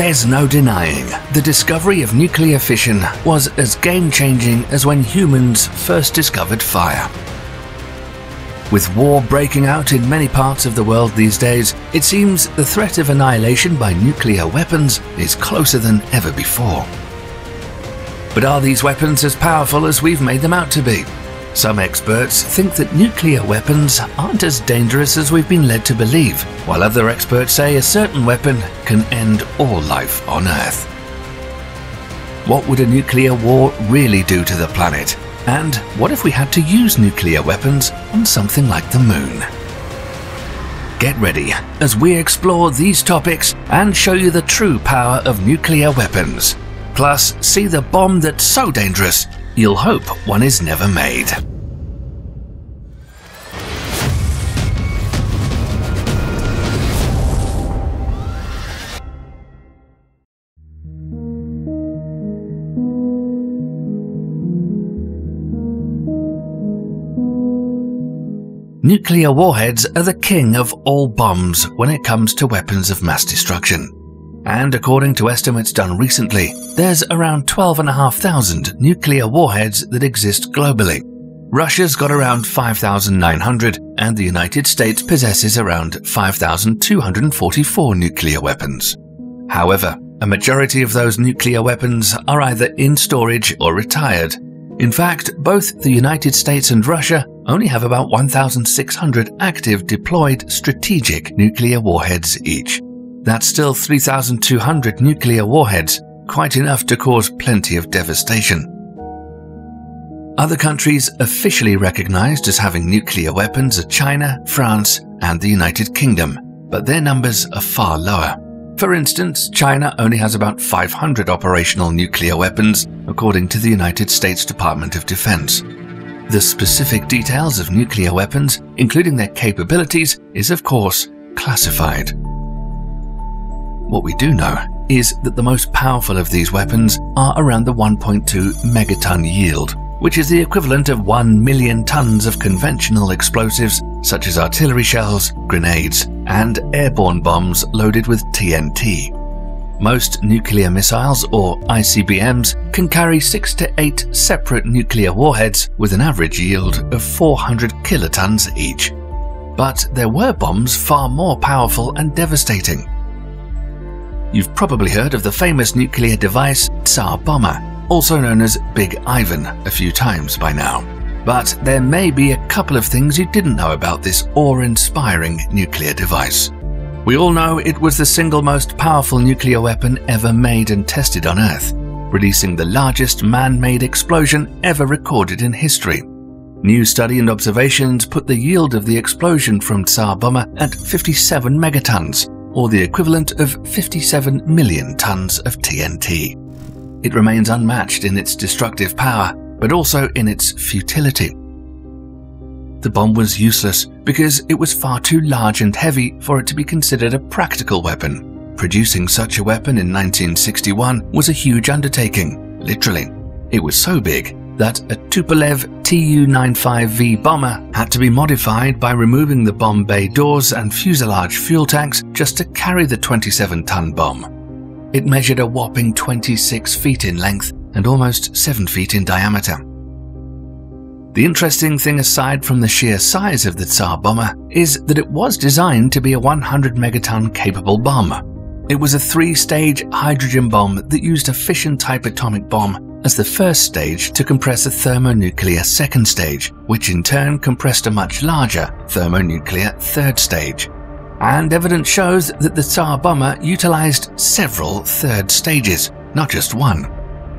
There's no denying the discovery of nuclear fission was as game changing as when humans first discovered fire. With war breaking out in many parts of the world these days, it seems the threat of annihilation by nuclear weapons is closer than ever before. But are these weapons as powerful as we've made them out to be? Some experts think that nuclear weapons aren't as dangerous as we've been led to believe, while other experts say a certain weapon can end all life on Earth. What would a nuclear war really do to the planet? And what if we had to use nuclear weapons on something like the moon? Get ready as we explore these topics and show you the true power of nuclear weapons. Plus, see the bomb that's so dangerous, you'll hope one is never made. Nuclear warheads are the king of all bombs when it comes to weapons of mass destruction. And according to estimates done recently, there's around 12,500 nuclear warheads that exist globally. Russia's got around 5,900, and the United States possesses around 5,244 nuclear weapons. However, a majority of those nuclear weapons are either in storage or retired. In fact, both the United States and Russia only have about 1,600 active deployed strategic nuclear warheads each. That's still 3,200 nuclear warheads, quite enough to cause plenty of devastation. Other countries officially recognized as having nuclear weapons are China, France, and the United Kingdom, but their numbers are far lower. For instance, China only has about 500 operational nuclear weapons, according to the United States Department of Defense. The specific details of nuclear weapons, including their capabilities, is of course classified. What we do know is that the most powerful of these weapons are around the 1.2 megaton yield, which is the equivalent of 1 million tons of conventional explosives such as artillery shells, grenades, and airborne bombs loaded with TNT. Most nuclear missiles, or ICBMs, can carry 6 to 8 separate nuclear warheads with an average yield of 400 kilotons each. But there were bombs far more powerful and devastating. You've probably heard of the famous nuclear device Tsar Bomba, also known as Big Ivan, a few times by now. But there may be a couple of things you didn't know about this awe inspiring nuclear device. We all know it was the single most powerful nuclear weapon ever made and tested on Earth, releasing the largest man made explosion ever recorded in history. New study and observations put the yield of the explosion from Tsar Bomba at 57 megatons, or the equivalent of 57 million tons of TNT. It remains unmatched in its destructive power, but also in its futility. The bomb was useless because it was far too large and heavy for it to be considered a practical weapon. Producing such a weapon in 1961 was a huge undertaking, literally. It was so big that a Tupolev Tu-95V bomber had to be modified by removing the bomb bay doors and fuselage fuel tanks just to carry the 27-ton bomb. It measured a whopping 26 feet in length and almost 7 feet in diameter. The interesting thing aside from the sheer size of the Tsar Bomba is that it was designed to be a 100 megaton capable bomb. It was a three-stage hydrogen bomb that used a fission-type atomic bomb as the first stage to compress a thermonuclear second stage, which in turn compressed a much larger thermonuclear third stage. And evidence shows that the Tsar Bomba utilized several third stages, not just one.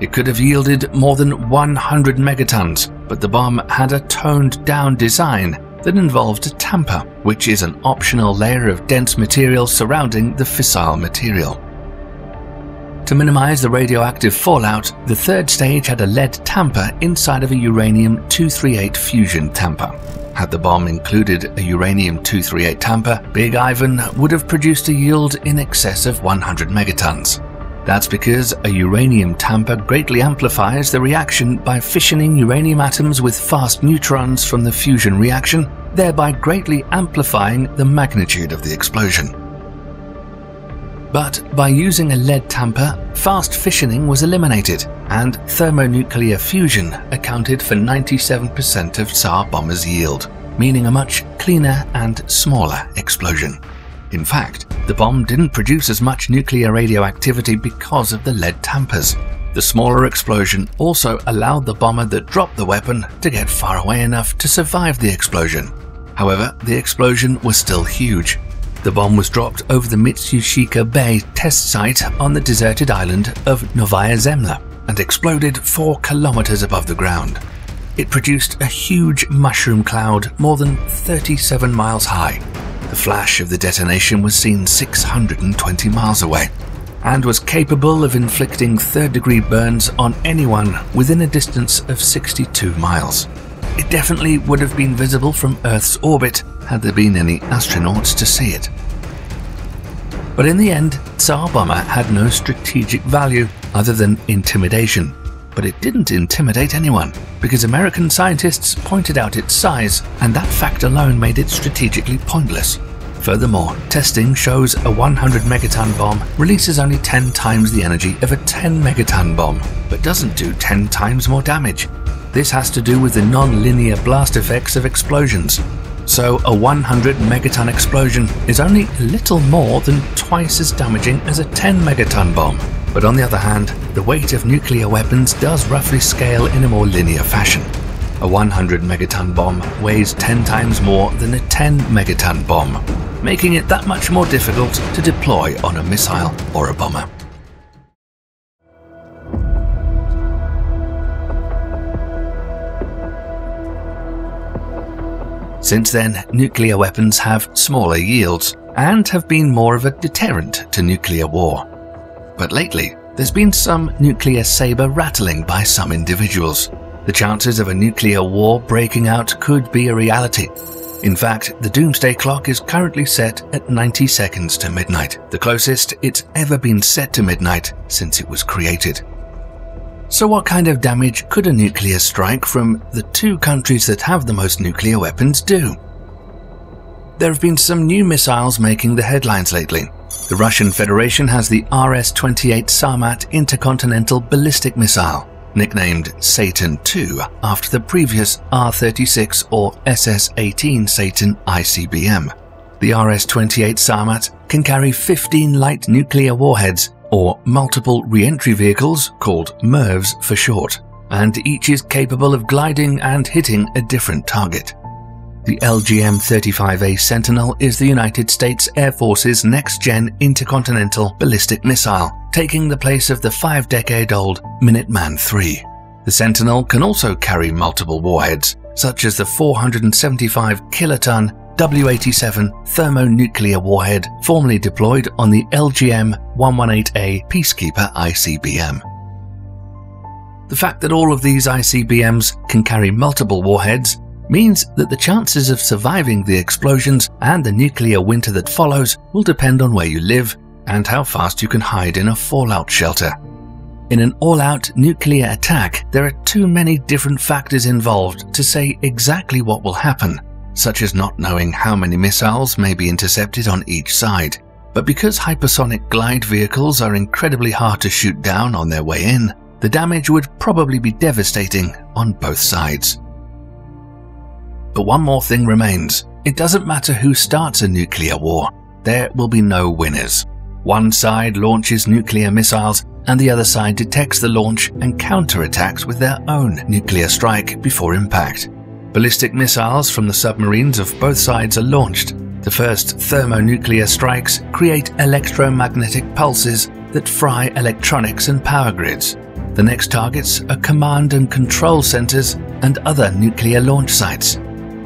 It could have yielded more than 100 megatons, but the bomb had a toned down design that involved a tamper, which is an optional layer of dense material surrounding the fissile material. To minimize the radioactive fallout, the third stage had a lead tamper inside of a uranium-238 fusion tamper. Had the bomb included a uranium-238 tamper, Big Ivan would have produced a yield in excess of 100 megatons. That's because a uranium tamper greatly amplifies the reaction by fissioning uranium atoms with fast neutrons from the fusion reaction, thereby greatly amplifying the magnitude of the explosion. But by using a lead tamper, fast fissioning was eliminated, and thermonuclear fusion accounted for 97% of Tsar Bomba's yield, meaning a much cleaner and smaller explosion. In fact, the bomb didn't produce as much nuclear radioactivity because of the lead tampers. The smaller explosion also allowed the bomber that dropped the weapon to get far away enough to survive the explosion. However, the explosion was still huge, the bomb was dropped over the Mityushikha Bay test site on the deserted island of Novaya Zemlya and exploded 4 kilometers above the ground. It produced a huge mushroom cloud more than 37 miles high. The flash of the detonation was seen 620 miles away and was capable of inflicting third degree burns on anyone within a distance of 62 miles. It definitely would have been visible from Earth's orbit had there been any astronauts to see it. But in the end, Tsar Bomba had no strategic value other than intimidation. But it didn't intimidate anyone, because American scientists pointed out its size, and that fact alone made it strategically pointless. Furthermore, testing shows a 100 megaton bomb releases only 10 times the energy of a 10 megaton bomb, but doesn't do 10 times more damage. This has to do with the non-linear blast effects of explosions, so a 100 megaton explosion is only a little more than twice as damaging as a 10 megaton bomb. But on the other hand, the weight of nuclear weapons does roughly scale in a more linear fashion. A 100 megaton bomb weighs 10 times more than a 10 megaton bomb, making it that much more difficult to deploy on a missile or a bomber. Since then, nuclear weapons have smaller yields and have been more of a deterrent to nuclear war. But lately, there's been some nuclear saber rattling by some individuals. The chances of a nuclear war breaking out could be a reality. In fact, the doomsday clock is currently set at 90 seconds to midnight, the closest it's ever been set to midnight since it was created. So, what kind of damage could a nuclear strike from the two countries that have the most nuclear weapons do? There have been some new missiles making the headlines lately. The Russian Federation has the RS 28 Sarmat intercontinental ballistic missile, nicknamed Satan II after the previous R 36 or SS 18 Satan ICBM. The RS 28 Sarmat can carry 15 light nuclear warheads or multiple re-entry vehicles called MIRVs for short, and each is capable of gliding and hitting a different target. The LGM-35A Sentinel is the United States Air Force's next-gen intercontinental ballistic missile, taking the place of the five-decade-old Minuteman III. The Sentinel can also carry multiple warheads, such as the 475 kiloton W-87 thermonuclear warhead formerly deployed on the LGM-118A Peacekeeper ICBM. The fact that all of these ICBMs can carry multiple warheads means that the chances of surviving the explosions and the nuclear winter that follows will depend on where you live and how fast you can hide in a fallout shelter. In an all-out nuclear attack, there are too many different factors involved to say exactly what will happen, such as not knowing how many missiles may be intercepted on each side. But because hypersonic glide vehicles are incredibly hard to shoot down on their way in, the damage would probably be devastating on both sides. But one more thing remains. It doesn't matter who starts a nuclear war, there will be no winners. One side launches nuclear missiles, and the other side detects the launch and counterattacks with their own nuclear strike before impact. Ballistic missiles from the submarines of both sides are launched. The first thermonuclear strikes create electromagnetic pulses that fry electronics and power grids. The next targets are command and control centers and other nuclear launch sites.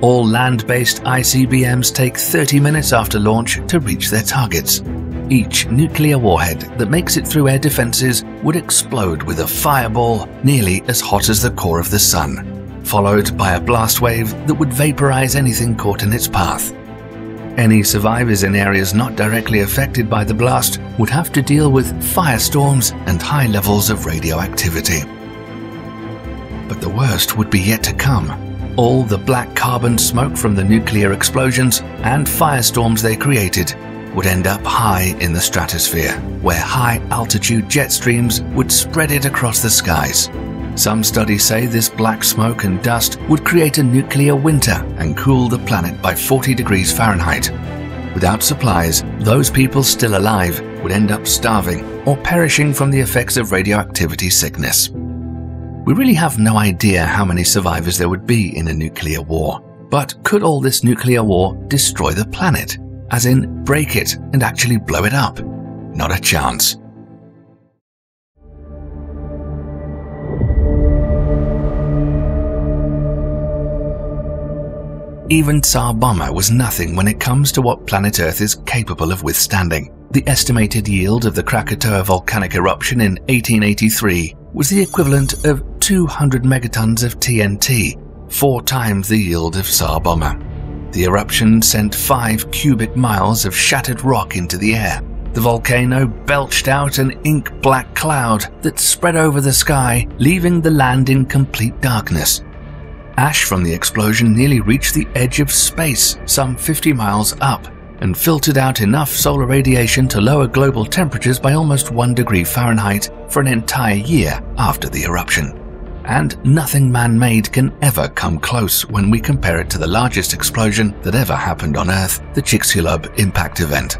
All land based ICBMs take 30 minutes after launch to reach their targets. Each nuclear warhead that makes it through air defenses would explode with a fireball nearly as hot as the core of the sun followed by a blast wave that would vaporize anything caught in its path. Any survivors in areas not directly affected by the blast would have to deal with firestorms and high levels of radioactivity. But the worst would be yet to come. All the black carbon smoke from the nuclear explosions and firestorms they created would end up high in the stratosphere, where high altitude jet streams would spread it across the skies. Some studies say this black smoke and dust would create a nuclear winter and cool the planet by 40 degrees Fahrenheit. Without supplies, those people still alive would end up starving or perishing from the effects of radioactivity sickness. We really have no idea how many survivors there would be in a nuclear war, but could all this nuclear war destroy the planet? As in, break it and actually blow it up? Not a chance. Even Tsar Bomba was nothing when it comes to what planet Earth is capable of withstanding. The estimated yield of the Krakatoa volcanic eruption in 1883 was the equivalent of 200 megatons of TNT, four times the yield of Tsar Bomba. The eruption sent five cubic miles of shattered rock into the air. The volcano belched out an ink black cloud that spread over the sky, leaving the land in complete darkness. Ash from the explosion nearly reached the edge of space, some 50 miles up, and filtered out enough solar radiation to lower global temperatures by almost 1 degree Fahrenheit for an entire year after the eruption. And nothing man made can ever come close when we compare it to the largest explosion that ever happened on Earth, the Chicxulub impact event.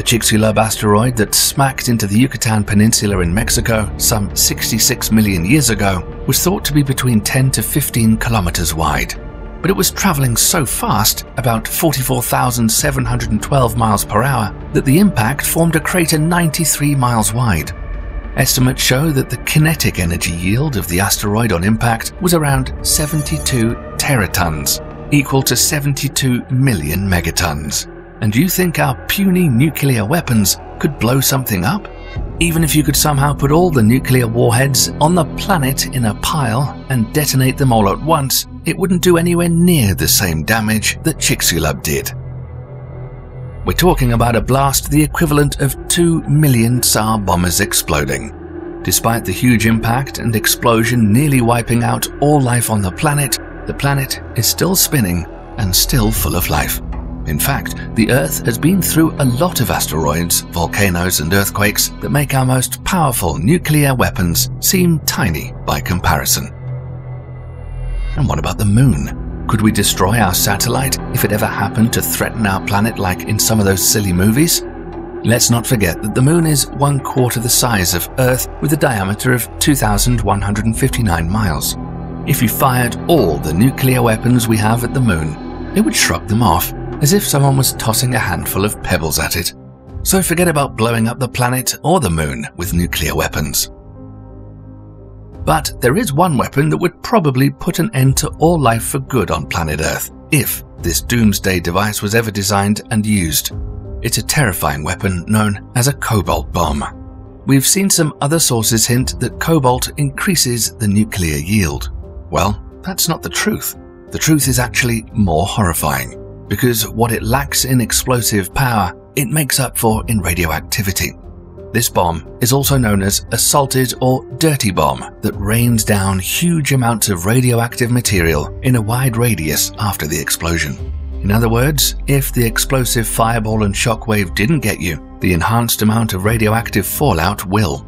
The Chicxulub asteroid that smacked into the Yucatan Peninsula in Mexico some 66 million years ago was thought to be between 10 to 15 kilometers wide. But it was traveling so fast, about 44,712 miles per hour, that the impact formed a crater 93 miles wide. Estimates show that the kinetic energy yield of the asteroid on impact was around 72 teratons, equal to 72 million megatons. And you think our puny nuclear weapons could blow something up? Even if you could somehow put all the nuclear warheads on the planet in a pile and detonate them all at once, it wouldn't do anywhere near the same damage that Chicxulub did. We're talking about a blast the equivalent of 2 million Tsar Bombas exploding. Despite the huge impact and explosion nearly wiping out all life on the planet, the planet is still spinning and still full of life. In fact, the Earth has been through a lot of asteroids, volcanoes, and earthquakes that make our most powerful nuclear weapons seem tiny by comparison. And what about the Moon? Could we destroy our satellite if it ever happened to threaten our planet like in some of those silly movies? Let's not forget that the Moon is one quarter the size of Earth with a diameter of 2,159 miles. If you fired all the nuclear weapons we have at the Moon, it would shrug them off as if someone was tossing a handful of pebbles at it. So forget about blowing up the planet or the moon with nuclear weapons. But there is one weapon that would probably put an end to all life for good on planet Earth, if this doomsday device was ever designed and used. It's a terrifying weapon known as a cobalt bomb. We've seen some other sources hint that cobalt increases the nuclear yield. Well, that's not the truth. The truth is actually more horrifying because what it lacks in explosive power, it makes up for in radioactivity. This bomb is also known as a salted or dirty bomb that rains down huge amounts of radioactive material in a wide radius after the explosion. In other words, if the explosive fireball and shockwave didn't get you, the enhanced amount of radioactive fallout will.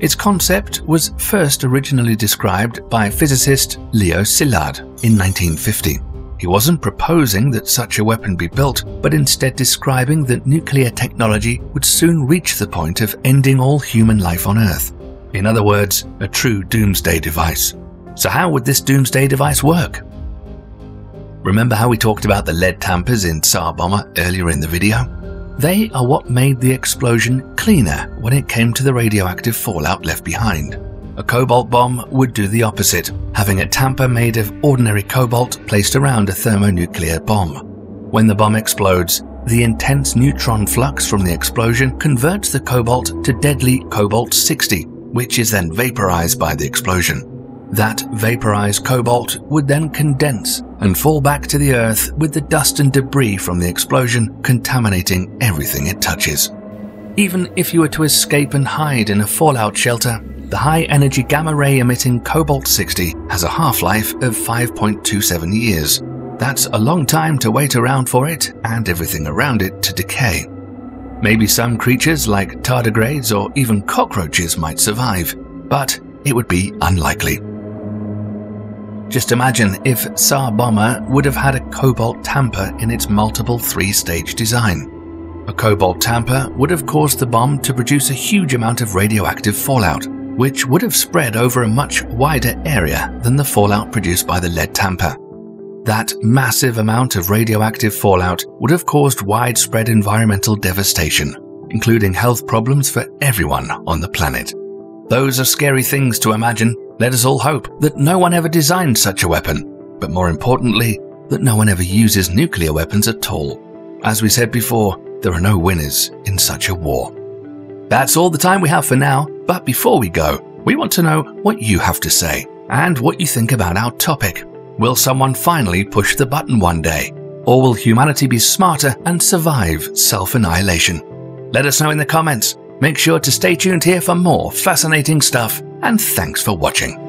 Its concept was first originally described by physicist Leo Szilard in 1950. He wasn't proposing that such a weapon be built, but instead describing that nuclear technology would soon reach the point of ending all human life on Earth. In other words, a true doomsday device. So, how would this doomsday device work? Remember how we talked about the lead tampers in Tsar Bomba earlier in the video? They are what made the explosion cleaner when it came to the radioactive fallout left behind. A cobalt bomb would do the opposite, having a tamper made of ordinary cobalt placed around a thermonuclear bomb. When the bomb explodes, the intense neutron flux from the explosion converts the cobalt to deadly cobalt 60, which is then vaporized by the explosion. That vaporized cobalt would then condense and fall back to the Earth with the dust and debris from the explosion contaminating everything it touches. Even if you were to escape and hide in a fallout shelter, the high energy gamma ray emitting cobalt 60 has a half life of 5.27 years. That's a long time to wait around for it and everything around it to decay. Maybe some creatures like tardigrades or even cockroaches might survive, but it would be unlikely. Just imagine if Tsar Bomba would have had a cobalt tamper in its multiple three stage design. A cobalt tamper would have caused the bomb to produce a huge amount of radioactive fallout, which would have spread over a much wider area than the fallout produced by the lead tamper. That massive amount of radioactive fallout would have caused widespread environmental devastation, including health problems for everyone on the planet. Those are scary things to imagine. Let us all hope that no one ever designed such a weapon, but more importantly, that no one ever uses nuclear weapons at all. As we said before, there are no winners in such a war. That's all the time we have for now, but before we go, we want to know what you have to say and what you think about our topic. Will someone finally push the button one day? Or will humanity be smarter and survive self annihilation? Let us know in the comments. Make sure to stay tuned here for more fascinating stuff, and thanks for watching.